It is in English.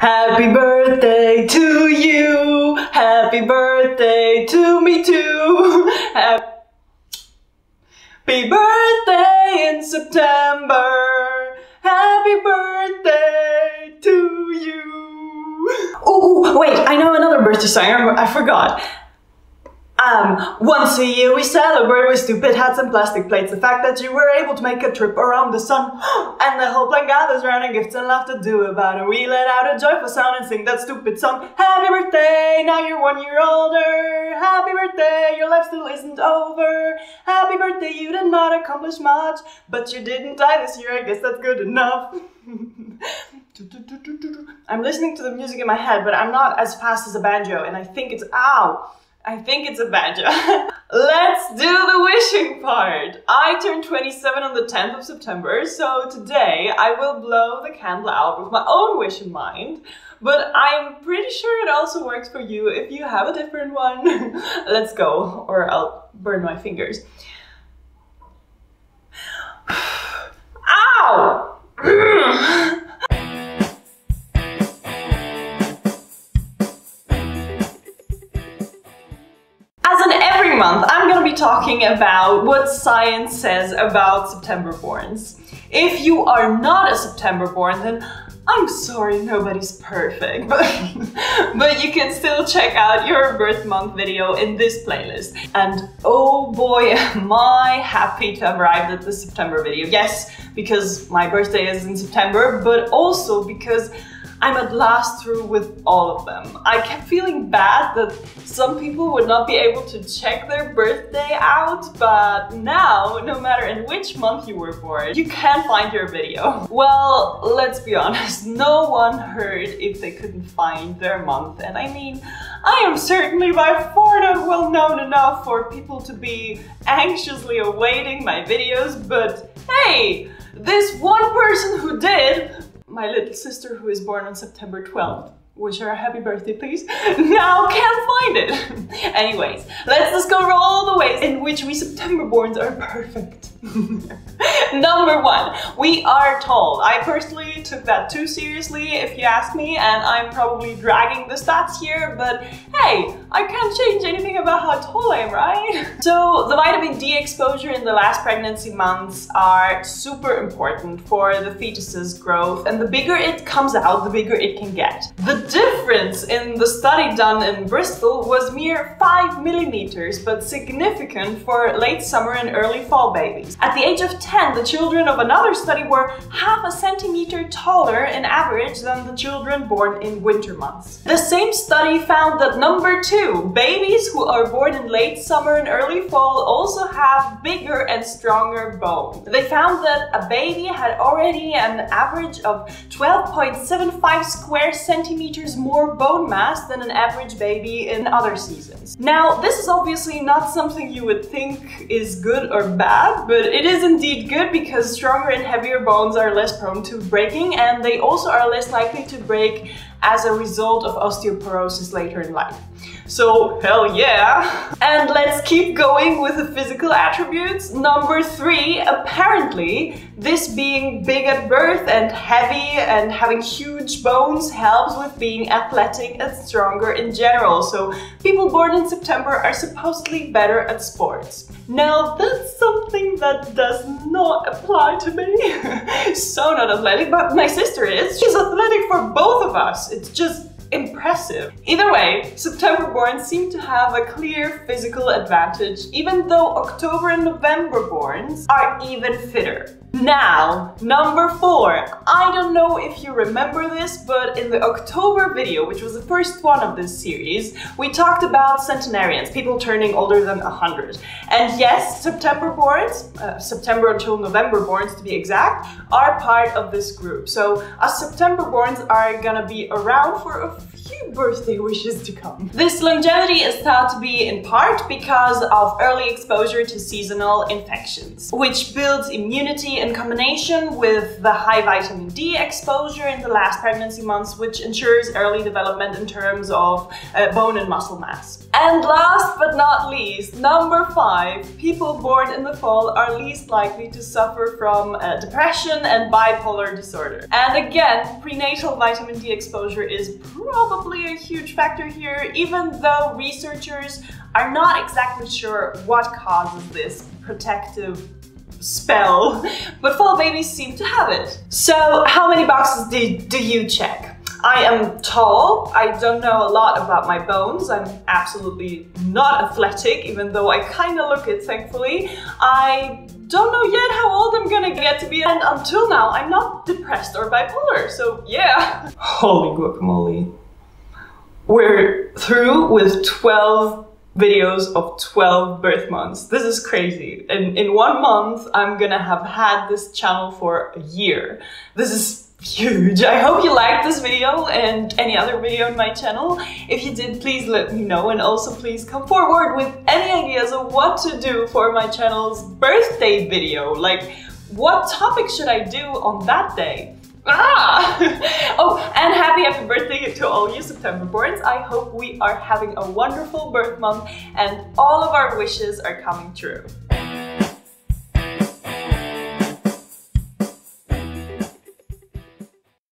Happy birthday to you. Happy birthday to me too. Happy birthday in September. Happy birthday to you. Oh, wait, I know another birthday song. I forgot. Um, once a year we celebrate with stupid hats and plastic plates. The fact that you were able to make a trip around the sun and the whole planet gathers around and gifts and laughter do about it. We let out a joyful sound and sing that stupid song. Happy birthday, now you're one year older. Happy birthday, your life still isn't over. Happy birthday, you did not accomplish much, but you didn't die this year. I guess that's good enough. I'm listening to the music in my head, but I'm not as fast as a banjo, and I think it's ow. I think it's a banjo. Let's do the wishing part! I turned 27 on the 10th of September, so today I will blow the candle out with my own wish in mind. But I'm pretty sure it also works for you if you have a different one. Let's go, or I'll burn my fingers. Talking about what science says about September borns. If you are not a September born, then I'm sorry, nobody's perfect, but, but you can still check out your birth month video in this playlist. And oh boy, am I happy to have arrived at the September video. Yes, because my birthday is in September, but also because I'm at last through with all of them. I kept feeling bad that some people would not be able to check their birthday out, but now, no matter in which month you were born, you can find your video. Well, let's be honest, no one heard if they couldn't find their month, and I mean, I am certainly by far not well known enough for people to be anxiously awaiting my videos, but hey, this one person who did my little sister who is born on September 12th. Wish her a happy birthday, please. Now can't find it. Anyways, let's go all the ways in which we September borns are perfect. Number one, we are tall. I personally took that too seriously, if you ask me, and I'm probably dragging the stats here, but hey, I can't change anything about how tall I am, right? So the vitamin D exposure in the last pregnancy months are super important for the fetus's growth, and the bigger it comes out, the bigger it can get. The difference in the study done in Bristol was mere 5 millimeters, but significant for late summer and early fall babies. At the age of 10, the children of another study were half a centimeter taller in average than the children born in winter months. The same study found that number two, babies who are born in late summer and early fall also have bigger and stronger bone. They found that a baby had already an average of 12.75 square centimeters more bone mass than an average baby in other seasons. Now, this is obviously not something you would think is good or bad, but it is indeed good because stronger and heavier bones are less prone to breaking and they also are less likely to break as a result of osteoporosis later in life. So hell yeah! And let's keep going with the physical attributes. Number three, apparently, this being big at birth and heavy and having huge bones helps with being athletic and stronger in general. So people born in September are supposedly better at sports. Now that's something that does not apply to me. so not athletic, but my sister is. She's athletic for both of us. It's just impressive. Either way, September borns seem to have a clear physical advantage, even though October and November borns are even fitter. Now, number four. I don't know if you remember this, but in the October video, which was the first one of this series, we talked about centenarians, people turning older than 100. And yes, September borns, uh, September until November borns to be exact, are part of this group. So us September borns are gonna be around for a few birthday wishes to come. This longevity is thought to be in part because of early exposure to seasonal infections, which builds immunity in combination with the high vitamin D exposure in the last pregnancy months, which ensures early development in terms of uh, bone and muscle mass. And last but not least, number five, people born in the fall are least likely to suffer from uh, depression and bipolar disorder. And again, prenatal vitamin D exposure is probably a huge factor here, even though researchers are not exactly sure what causes this protective spell, but fall babies seem to have it. So how many boxes do, do you check? I am tall, I don't know a lot about my bones, I'm absolutely not athletic, even though I kinda look it, thankfully. I don't know yet how old I'm gonna get to be, and until now, I'm not depressed or bipolar, so yeah. Holy guacamole. We're through with 12 videos of 12 birth months. This is crazy. And in one month, I'm gonna have had this channel for a year. This is huge. I hope you liked this video and any other video on my channel. If you did, please let me know and also please come forward with any ideas of what to do for my channel's birthday video. Like, what topic should I do on that day? Ah! oh, and happy happy birthday to all you September borns. I hope we are having a wonderful birth month and all of our wishes are coming true.